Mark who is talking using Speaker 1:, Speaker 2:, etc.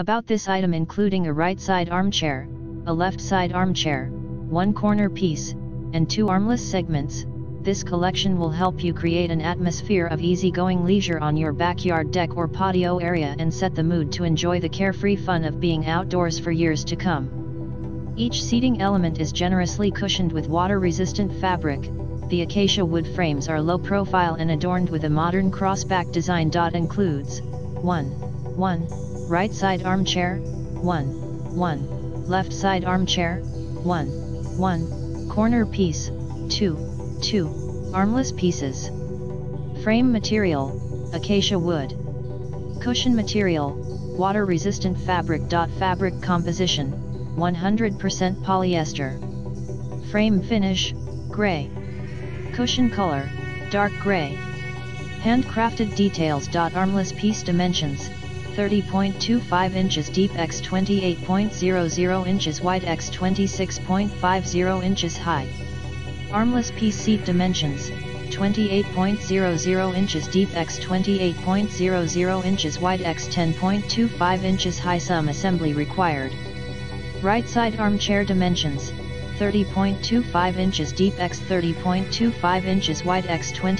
Speaker 1: About this item including a right side armchair, a left side armchair, one corner piece, and two armless segments, this collection will help you create an atmosphere of easygoing leisure on your backyard deck or patio area and set the mood to enjoy the carefree fun of being outdoors for years to come. Each seating element is generously cushioned with water-resistant fabric, the acacia wood frames are low profile and adorned with a modern crossback design. Includes 1. 1. Right side armchair, 1. 1. Left side armchair, 1. 1. Corner piece, 2. 2. Armless pieces. Frame material, acacia wood. Cushion material, water-resistant fabric. Fabric composition, 100% polyester. Frame finish, gray. Cushion color, dark gray. Handcrafted details. Armless piece dimensions, 30.25 inches deep x 28.00 inches wide x 26.50 inches high. Armless piece seat dimensions, 28.00 inches deep x 28.00 inches wide x 10.25 inches high some assembly required. Right side armchair dimensions, 30.25 inches deep x 30.25 inches wide x 20